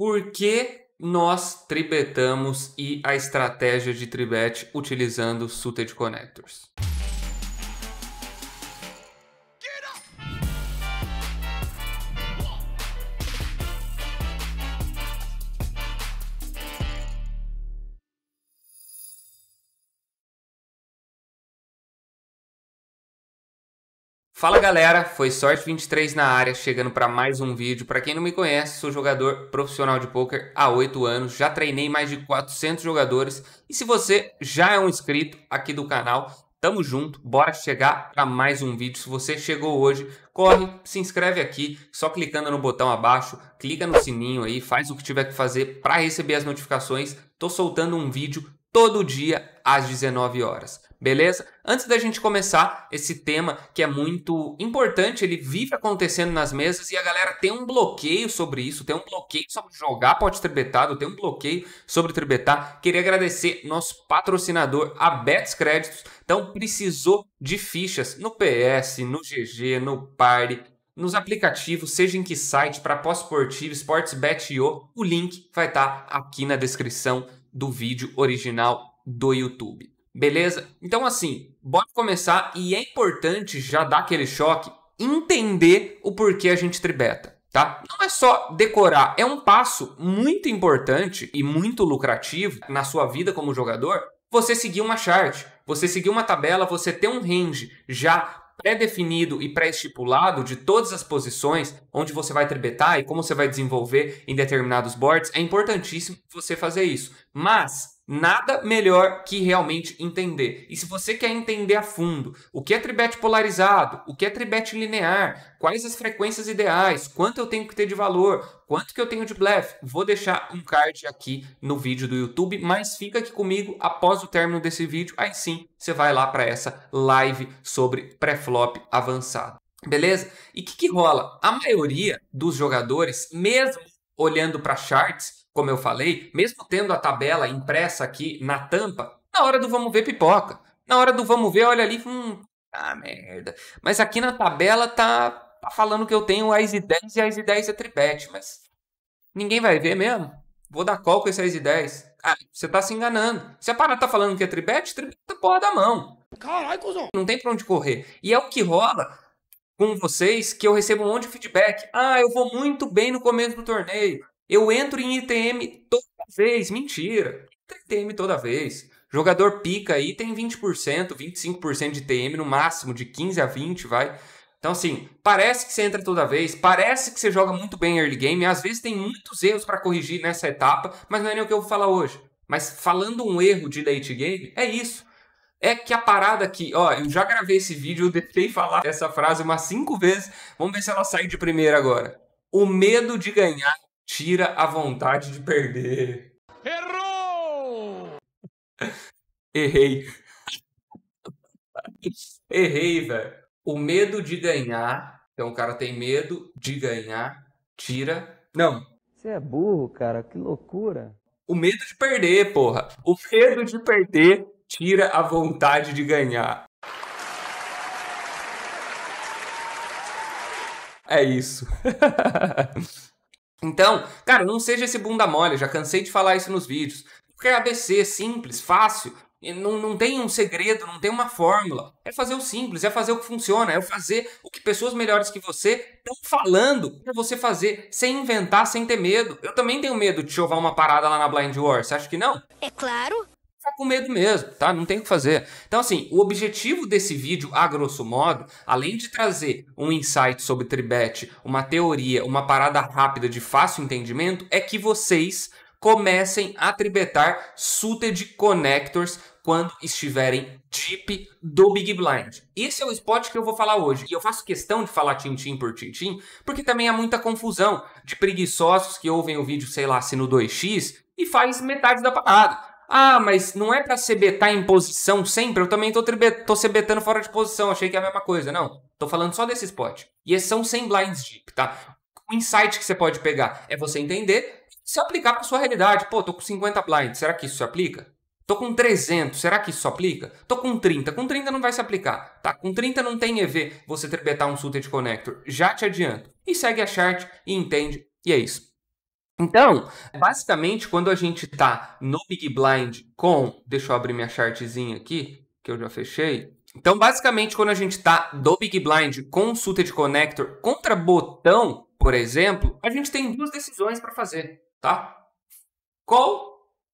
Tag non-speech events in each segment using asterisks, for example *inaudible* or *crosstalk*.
por que nós tribetamos e a estratégia de tribet utilizando Suited Connectors. Fala galera, foi Sorte 23 na área, chegando para mais um vídeo. Para quem não me conhece, sou jogador profissional de poker há 8 anos, já treinei mais de 400 jogadores. E se você já é um inscrito aqui do canal, tamo junto, bora chegar para mais um vídeo. Se você chegou hoje, corre, se inscreve aqui, só clicando no botão abaixo, clica no sininho aí, faz o que tiver que fazer para receber as notificações. Tô soltando um vídeo todo dia às 19 horas. Beleza? Antes da gente começar esse tema que é muito importante, ele vive acontecendo nas mesas e a galera tem um bloqueio sobre isso, tem um bloqueio sobre jogar pode tribetado, tem um bloqueio sobre tribetar. Queria agradecer nosso patrocinador, a Bets Créditos. Então, precisou de fichas no PS, no GG, no Party, nos aplicativos, seja em que site, para pós-esportivo, Sportsbet.io, o link vai estar tá aqui na descrição do vídeo original do YouTube. Beleza? Então, assim, bora começar e é importante já dar aquele choque, entender o porquê a gente tribeta. Tá? Não é só decorar, é um passo muito importante e muito lucrativo na sua vida como jogador. Você seguir uma chart, você seguir uma tabela, você ter um range já pré-definido e pré-estipulado de todas as posições onde você vai tribetar e como você vai desenvolver em determinados boards, é importantíssimo você fazer isso. Mas nada melhor que realmente entender. E se você quer entender a fundo o que é tribet polarizado, o que é tribet linear, quais as frequências ideais, quanto eu tenho que ter de valor, quanto que eu tenho de blefe, vou deixar um card aqui no vídeo do YouTube, mas fica aqui comigo após o término desse vídeo, aí sim você vai lá para essa live sobre pré-flop avançado. Beleza? E o que, que rola? A maioria dos jogadores, mesmo olhando para charts, como eu falei, mesmo tendo a tabela impressa aqui na tampa, na hora do vamos ver pipoca. Na hora do vamos ver, olha ali, hum, ah, merda. Mas aqui na tabela tá, tá falando que eu tenho a IZ 10 e a IZ 10 é tripete, mas ninguém vai ver mesmo. Vou dar call com esse IZ 10. Ah, você tá se enganando. Se a parada tá falando que é tribete, tribete tá porra da mão. Caralho, cuzão. Não tem pra onde correr. E é o que rola com vocês que eu recebo um monte de feedback. Ah, eu vou muito bem no começo do torneio. Eu entro em ITM toda vez. Mentira. ITM toda vez. Jogador pica aí tem 20%, 25% de ITM no máximo, de 15 a 20, vai. Então, assim, parece que você entra toda vez, parece que você joga muito bem early game, às vezes tem muitos erros para corrigir nessa etapa, mas não é nem o que eu vou falar hoje. Mas falando um erro de late game, é isso. É que a parada aqui, ó, eu já gravei esse vídeo, eu tentei falar essa frase umas cinco vezes, vamos ver se ela sai de primeira agora. O medo de ganhar tira a vontade de perder. Errou! Errei. Errei, velho. O medo de ganhar. Então o cara tem medo de ganhar. Tira. Não. Você é burro, cara. Que loucura. O medo de perder, porra. O medo de perder tira a vontade de ganhar. É isso. *laughs* Então, cara, não seja esse bunda mole, já cansei de falar isso nos vídeos. Porque é ABC, simples, fácil, não, não tem um segredo, não tem uma fórmula. É fazer o simples, é fazer o que funciona, é fazer o que pessoas melhores que você estão falando para você fazer, sem inventar, sem ter medo. Eu também tenho medo de chovar uma parada lá na Blind War, você acha que não? É claro ficar com medo mesmo, tá? Não tem o que fazer. Então, assim, o objetivo desse vídeo, a grosso modo, além de trazer um insight sobre Tribet, uma teoria, uma parada rápida de fácil entendimento, é que vocês comecem a tribetar suited connectors quando estiverem deep do Big Blind. Esse é o spot que eu vou falar hoje. E eu faço questão de falar tintim por tintim, porque também há muita confusão de preguiçosos que ouvem o vídeo, sei lá, se no 2x e faz metade da parada. Ah, mas não é para CBetar em posição sempre? Eu também tô, tô CBetando fora de posição, achei que é a mesma coisa. Não, tô falando só desse spot. E esses são 100 blinds deep, tá? O insight que você pode pegar é você entender se aplicar para sua realidade. Pô, tô com 50 blinds, será que isso se aplica? Tô com 300, será que isso aplica? Tô com 30, com 30 não vai se aplicar, tá? Com 30 não tem EV você tribetar um suited connector, já te adianto. E segue a chart e entende, e é isso. Então, basicamente, quando a gente tá no Big Blind com. Deixa eu abrir minha chartzinha aqui, que eu já fechei. Então, basicamente, quando a gente tá do Big Blind com suited connector contra botão, por exemplo, a gente tem duas decisões para fazer, tá? Call.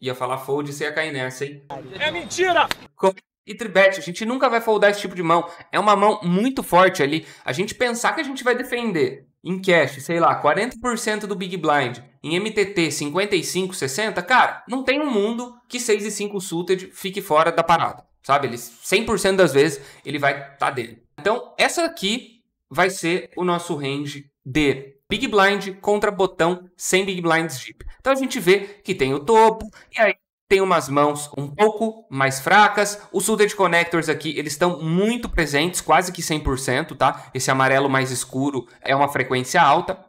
Ia falar fold, você ia cair nessa, hein? É mentira! Call e tribet. A gente nunca vai foldar esse tipo de mão. É uma mão muito forte ali. A gente pensar que a gente vai defender em cash, sei lá, 40% do Big Blind, em MTT 55, 60, cara, não tem um mundo que 6 e 5 suited fique fora da parada, sabe? Ele 100% das vezes ele vai estar tá dentro. Então, essa aqui vai ser o nosso range de Big Blind contra botão sem Big Blinds Deep. Então a gente vê que tem o topo e aí tem umas mãos um pouco mais fracas. Os suited connectors aqui, eles estão muito presentes, quase que 100%, tá? Esse amarelo mais escuro é uma frequência alta.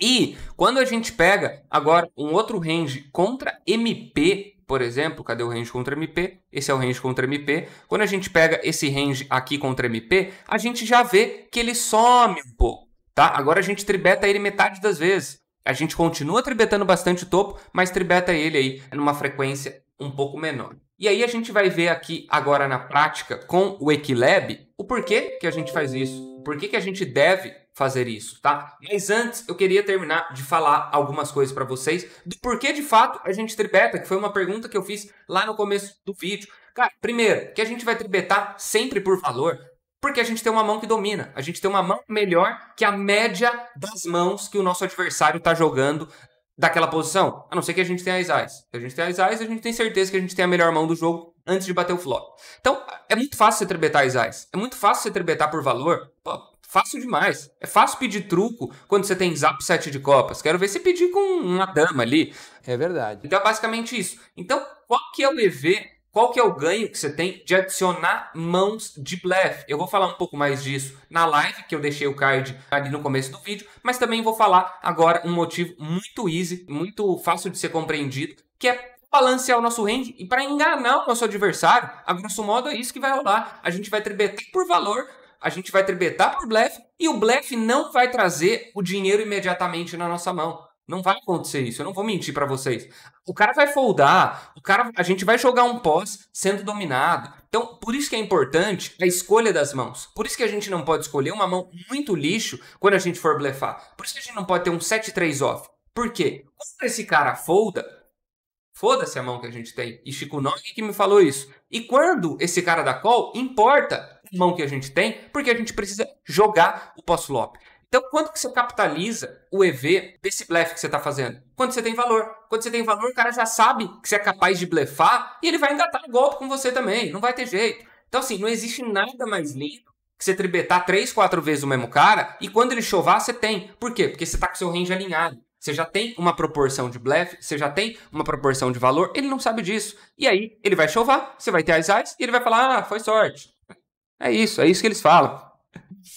E quando a gente pega agora um outro range contra MP, por exemplo, cadê o range contra MP? Esse é o range contra MP. Quando a gente pega esse range aqui contra MP, a gente já vê que ele some um pouco, tá? Agora a gente tribeta ele metade das vezes. A gente continua tribetando bastante o topo, mas tribeta ele aí numa frequência um pouco menor. E aí a gente vai ver aqui agora na prática com o Equilab o porquê que a gente faz isso, porquê que a gente deve fazer isso, tá? Mas antes eu queria terminar de falar algumas coisas para vocês do porquê de fato a gente tribeta, que foi uma pergunta que eu fiz lá no começo do vídeo. Cara, primeiro, que a gente vai tribetar sempre por valor. Porque a gente tem uma mão que domina. A gente tem uma mão melhor que a média das mãos que o nosso adversário está jogando daquela posição. A não ser que a gente tenha as eyes. Se a gente tem as eyes, a gente tem certeza que a gente tem a melhor mão do jogo antes de bater o flop. Então, é muito fácil você trebetar as eyes. É muito fácil você trebetar por valor. Pô, fácil demais. É fácil pedir truco quando você tem zap 7 de copas. Quero ver você pedir com uma dama ali. É verdade. Então, é basicamente isso. Então, qual que é o EV qual que é o ganho que você tem de adicionar mãos de blefe? Eu vou falar um pouco mais disso na live, que eu deixei o card ali no começo do vídeo, mas também vou falar agora um motivo muito easy, muito fácil de ser compreendido, que é balancear o nosso range e para enganar o nosso adversário, a grosso modo é isso que vai rolar. A gente vai tribetar por valor, a gente vai tribetar por blefe e o blefe não vai trazer o dinheiro imediatamente na nossa mão. Não vai acontecer isso, eu não vou mentir para vocês. O cara vai foldar, o cara, a gente vai jogar um pós sendo dominado. Então, por isso que é importante a escolha das mãos. Por isso que a gente não pode escolher uma mão muito lixo quando a gente for blefar. Por isso que a gente não pode ter um 7-3 off. Por quê? Quando esse cara folda, foda-se a mão que a gente tem. E Chico Nog que me falou isso. E quando esse cara dá call, importa a mão que a gente tem, porque a gente precisa jogar o pós-flop. Então, quanto que você capitaliza o EV desse blefe que você está fazendo? Quando você tem valor. Quando você tem valor, o cara já sabe que você é capaz de blefar e ele vai engatar o golpe com você também. Não vai ter jeito. Então, assim, não existe nada mais lindo que você tribetar três, quatro vezes o mesmo cara e quando ele chovar, você tem. Por quê? Porque você está com seu range alinhado. Você já tem uma proporção de blefe, você já tem uma proporção de valor, ele não sabe disso. E aí, ele vai chovar, você vai ter as eyes e ele vai falar, ah, foi sorte. É isso, é isso que eles falam.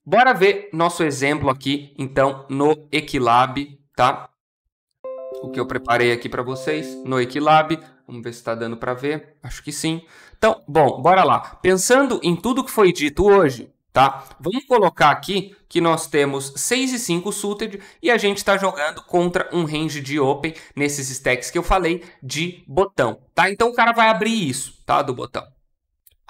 Bora ver nosso exemplo aqui, então, no Equilab, tá? O que eu preparei aqui para vocês no Equilab. Vamos ver se está dando para ver. Acho que sim. Então, bom, bora lá. Pensando em tudo que foi dito hoje, tá? Vamos colocar aqui que nós temos 6 e 5 suited e a gente está jogando contra um range de open nesses stacks que eu falei de botão, tá? Então o cara vai abrir isso, tá? Do botão.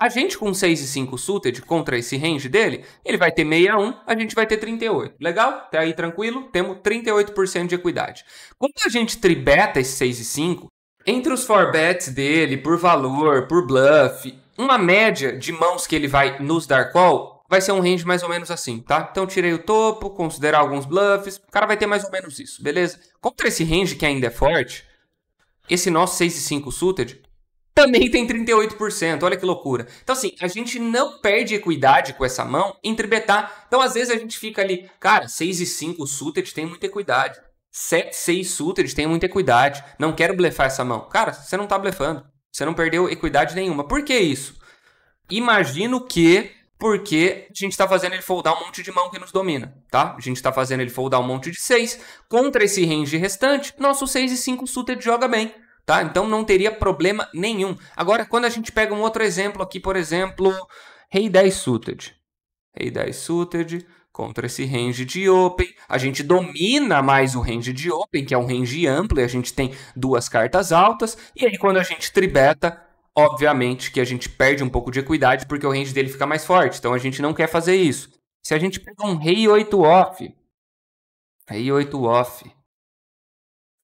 A gente com 6 e 5 suited contra esse range dele, ele vai ter 61, a gente vai ter 38. Legal? Até aí tranquilo? Temos 38% de equidade. Quando a gente tribeta esse 6 e 5, entre os 4 bets dele, por valor, por bluff, uma média de mãos que ele vai nos dar call vai ser um range mais ou menos assim, tá? Então tirei o topo, considerar alguns bluffs, o cara vai ter mais ou menos isso, beleza? Contra esse range que ainda é forte, esse nosso 6 e 5 suited também tem 38%. Olha que loucura. Então, assim, a gente não perde equidade com essa mão em tribetar. Então, às vezes, a gente fica ali, cara, 6 e 5 suited tem muita equidade. 7, 6 suited tem muita equidade. Não quero blefar essa mão. Cara, você não tá blefando. Você não perdeu equidade nenhuma. Por que isso? Imagino que porque a gente está fazendo ele foldar um monte de mão que nos domina, tá? A gente está fazendo ele foldar um monte de 6. Contra esse range restante, nosso 6 e 5 suited joga bem tá? Então não teria problema nenhum. Agora, quando a gente pega um outro exemplo aqui, por exemplo, Rei 10 suited. Rei 10 suited contra esse range de open. A gente domina mais o range de open, que é um range amplo, e a gente tem duas cartas altas. E aí, quando a gente tribeta, obviamente que a gente perde um pouco de equidade, porque o range dele fica mais forte. Então a gente não quer fazer isso. Se a gente pegar um rei 8 off, rei 8 off,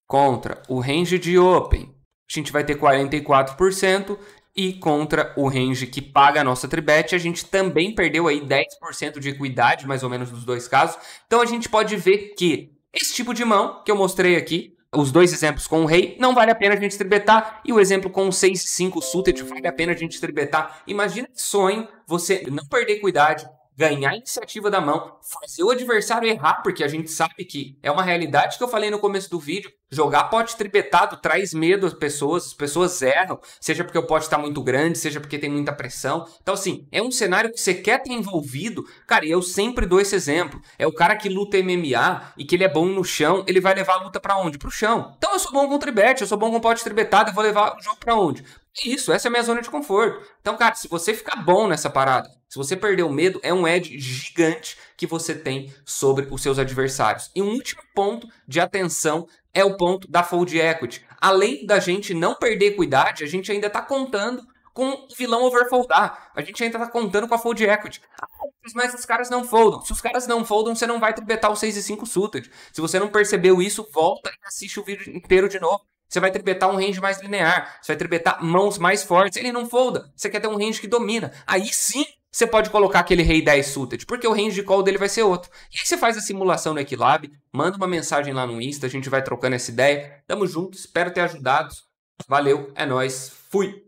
contra o range de open, a gente vai ter 44%. E contra o range que paga a nossa tribet, a gente também perdeu aí 10% de equidade, mais ou menos nos dois casos. Então a gente pode ver que esse tipo de mão que eu mostrei aqui, os dois exemplos com o rei, não vale a pena a gente tribetar. E o exemplo com o 6 e 5 suited vale a pena a gente tribetar. Imagina que sonho você não perder equidade, ganhar a iniciativa da mão, fazer o adversário errar, porque a gente sabe que é uma realidade que eu falei no começo do vídeo. Jogar pote tripetado traz medo às pessoas, as pessoas erram, seja porque o pote está muito grande, seja porque tem muita pressão. Então, assim, é um cenário que você quer ter envolvido. Cara, eu sempre dou esse exemplo. É o cara que luta MMA e que ele é bom no chão, ele vai levar a luta para onde? Pro chão. Então, eu sou bom com tribete, eu sou bom com pote tribetado, eu vou levar o jogo para onde? Isso, essa é a minha zona de conforto. Então, cara, se você ficar bom nessa parada, se você perder o medo, é um edge gigante que você tem sobre os seus adversários. E um último ponto de atenção é o ponto da fold equity. Além da gente não perder equidade, a gente ainda está contando com o vilão overfoldar. A gente ainda está contando com a fold equity. Ah, mas os caras não foldam. Se os caras não foldam, você não vai tribetar o 6 e 5 suited. Se você não percebeu isso, volta e assiste o vídeo inteiro de novo. Você vai tribetar um range mais linear. Você vai tribetar mãos mais fortes. Ele não folda. Você quer ter um range que domina. Aí sim você pode colocar aquele rei 10 suited, porque o range de call dele vai ser outro. E aí você faz a simulação no Equilab, manda uma mensagem lá no Insta, a gente vai trocando essa ideia. Tamo junto, espero ter ajudado. Valeu, é nóis, fui!